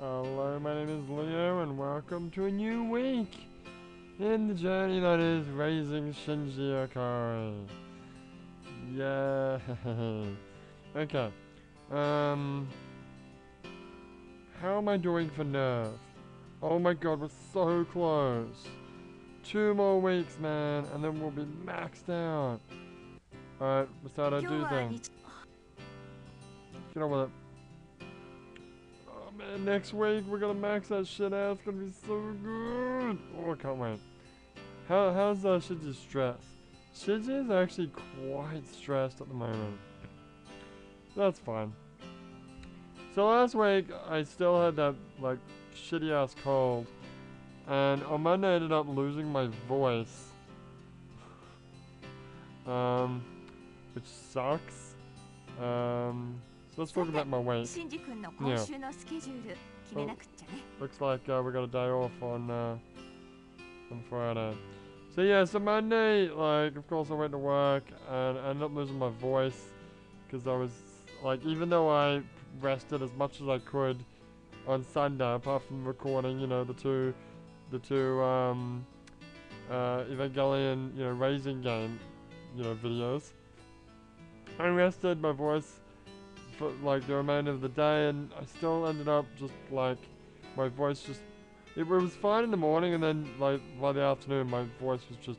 Hello, my name is Leo, and welcome to a new week in the journey that is raising Shinji Ikari. Yeah. okay. Um. How am I doing for NERV? Oh my god, we're so close. Two more weeks, man, and then we'll be maxed out. Alright, let's start our do thing. Get on with it. Man, next week we're gonna max that shit out. It's gonna be so good. Oh, I can't wait. How how's uh, Shinji's stress? Shinji is actually quite stressed at the moment. That's fine. So last week I still had that like shitty ass cold, and on Monday I ended up losing my voice. Um, which sucks. Um, let's talk about my weight. Yeah. Well, looks like uh, we got a day off on uh, on Friday. So yeah, so Monday, like, of course I went to work and I ended up losing my voice because I was, like, even though I rested as much as I could on Sunday, apart from recording, you know, the two, the two, um, uh, Evangelion, you know, raising game, you know, videos. I rested my voice for like the remainder of the day, and I still ended up just like my voice just it, it was fine in the morning and then like by the afternoon my voice was just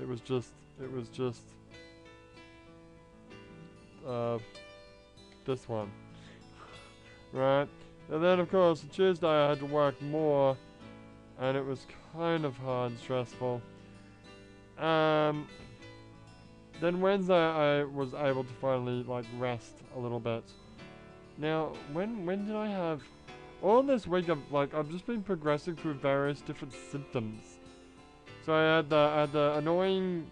it was just it was just uh this one. Right? And then of course Tuesday I had to work more and it was kind of hard and stressful. Um then Wednesday I was able to finally like rest a little bit now when when did I have all this week I've like I've just been progressing through various different symptoms. So I had the I had the annoying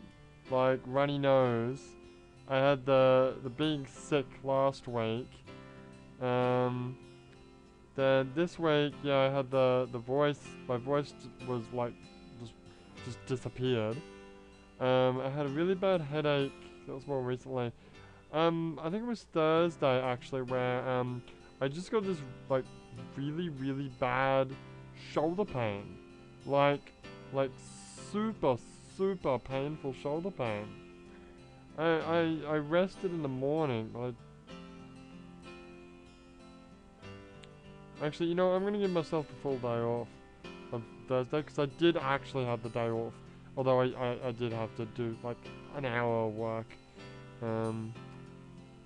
like runny nose. I had the the being sick last week. Um then this week yeah I had the the voice my voice was like just just disappeared. Um I had a really bad headache that was more recently. Um I think it was Thursday actually where um I just got this like really, really bad shoulder pain. Like, like super, super painful shoulder pain. I, I, I rested in the morning. I Actually, you know, I'm gonna give myself the full day off of Thursday because I did actually have the day off. Although I, I, I did have to do like an hour of work. Um,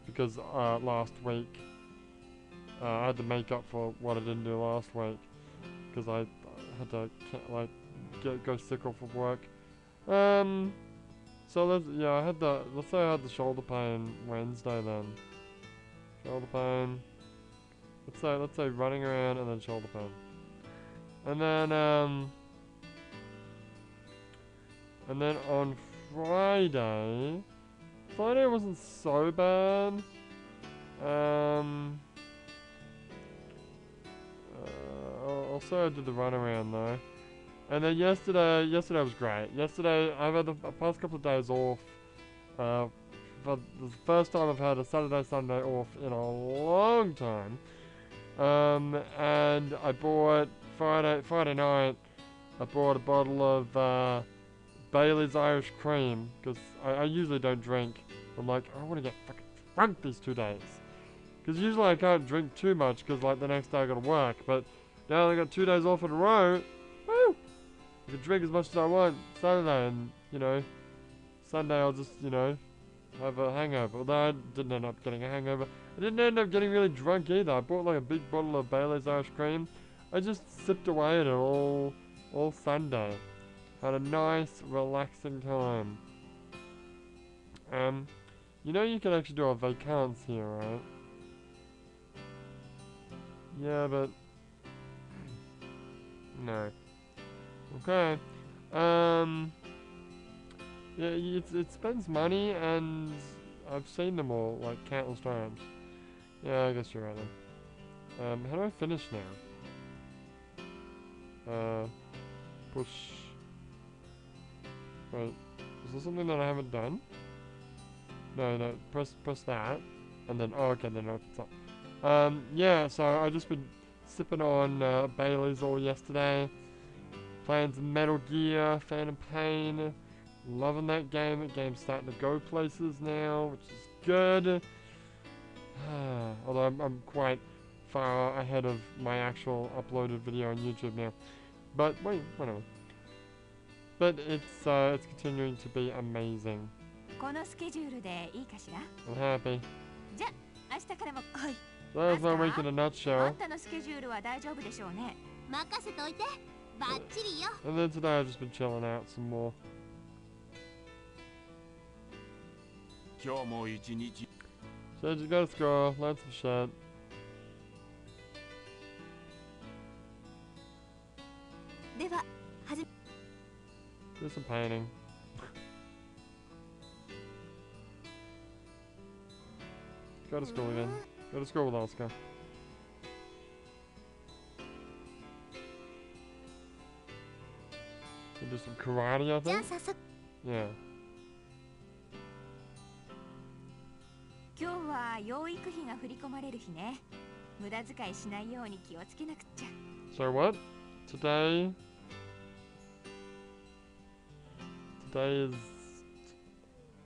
because uh, last week uh, I had to make up for what I didn't do last week because I, had to like get, go sick off of work. Um, so let's yeah, I had the let's say I had the shoulder pain Wednesday then. Shoulder pain. Let's say let's say running around and then shoulder pain, and then um, and then on Friday, Friday wasn't so bad. Um. Uh, say I did the run around though. And then yesterday, yesterday was great. Yesterday, I've had the past couple of days off. Uh, for the first time I've had a Saturday, Sunday off in a long time. Um, and I bought Friday, Friday night. I bought a bottle of uh, Bailey's Irish Cream because I, I usually don't drink. I'm like, I want to get fucking drunk these two days. Because usually I can't drink too much because like the next day I gotta work. But now I got two days off in a row. Woo! I can drink as much as I want Saturday and you know Sunday I'll just you know have a hangover. Although I didn't end up getting a hangover. I didn't end up getting really drunk either. I bought like a big bottle of Bailey's Irish Cream. I just sipped away at it all all Sunday. Had a nice relaxing time. Um, you know you can actually do a vacance here, right? Yeah, but no. Okay. Um. Yeah, it it spends money, and I've seen them all like countless times. Yeah, I guess you're right. Then. Um, how do I finish now? Uh, push. Wait, is there something that I haven't done? No, no. Press press that, and then oh, okay, then up. Um, yeah, so I've just been sipping on uh, Bailey's all yesterday. Playing some Metal Gear, Phantom Pain. Loving that game. That game's starting to go places now, which is good. Although I'm, I'm quite far ahead of my actual uploaded video on YouTube now. But wait, whatever but it's uh, it's continuing to be amazing. I'm happy. That is our week in a nutshell. And then today I've just been chilling out some more. So I just gotta scroll, learn some shit. Do some painting. Go to school again. Go to school with Asuka. And do some karate, I think? Yeah. 今日は養育費が振り込まれる日ね。無駄遣いしないように気をつけなくちゃ。So what? Today Today is...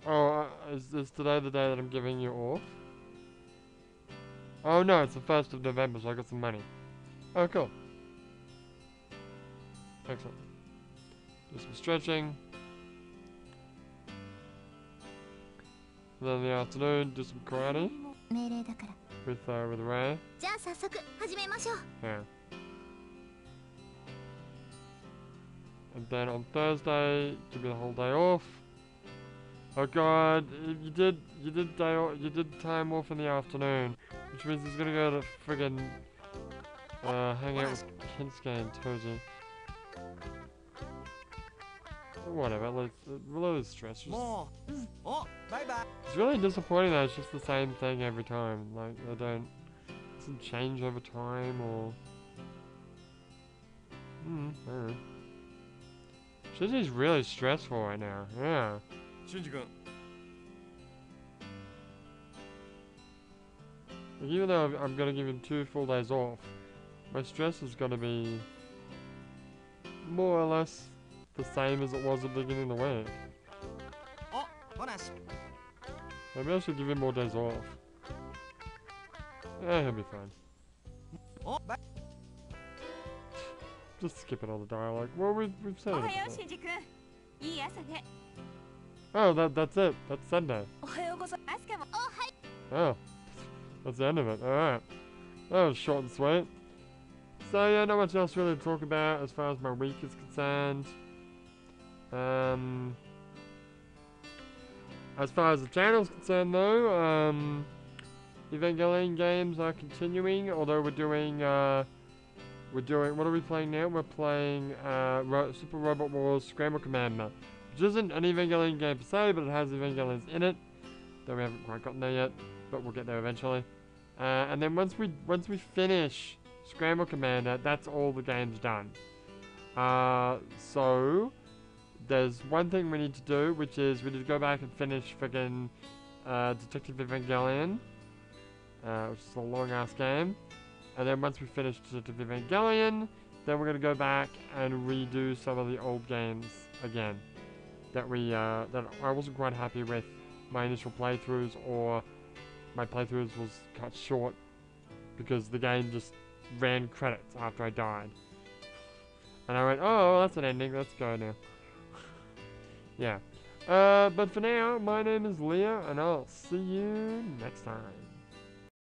Oh, uh, is, is today the day that I'm giving you off? Oh no, it's the 1st of November, so I got some money. Oh, cool. Excellent. Do some stretching. Then in the afternoon, do some karate. With, uh, with Rei. Yeah. And then on Thursday, give me the whole day off. Oh god, you did, you did day you did time off in the afternoon. Which means he's gonna go to friggin', uh, hang out with Kensuke and Toji. Whatever, let's, let us stress. Oh. It's really disappointing that it's just the same thing every time. Like, they don't, it doesn't change over time or... Hmm, I don't know. This is really stressful right now. Yeah. Shinji-kun. Even though I'm gonna give him two full days off, my stress is gonna be more or less the same as it was at the beginning of the week. Oh, bonus. Maybe I should give him more days off. Yeah, he'll be fine. Oh, just skipping all the dialogue. Well, we've, said. Oh, that, that's it. That's Sunday. Oh, that's the end of it. Alright. That was short and sweet. So, yeah, not much else really to talk about as far as my week is concerned. Um, as far as the channel is concerned, though, um, Evangelion games are continuing, although we're doing, uh, we're doing. What are we playing now? We're playing uh, Ro- Super Robot Wars Scramble Commander, which isn't an Evangelion game per se, but it has Evangelions in it. Though we haven't quite gotten there yet, but we'll get there eventually. Uh, and then once we once we finish Scramble Commander, that's all the game's done. Uh, so there's one thing we need to do, which is we need to go back and finish friggin' uh, Detective Evangelion, uh, which is a long ass game. And then once we finish Detective Evangelion, then we're gonna go back and redo some of the old games again that we uh, that I wasn't quite happy with my initial playthroughs or my playthroughs was cut short because the game just ran credits after I died. And I went, oh, that's an ending, let's go now. yeah. Uh, but for now, my name is Leo, and I'll see you next time.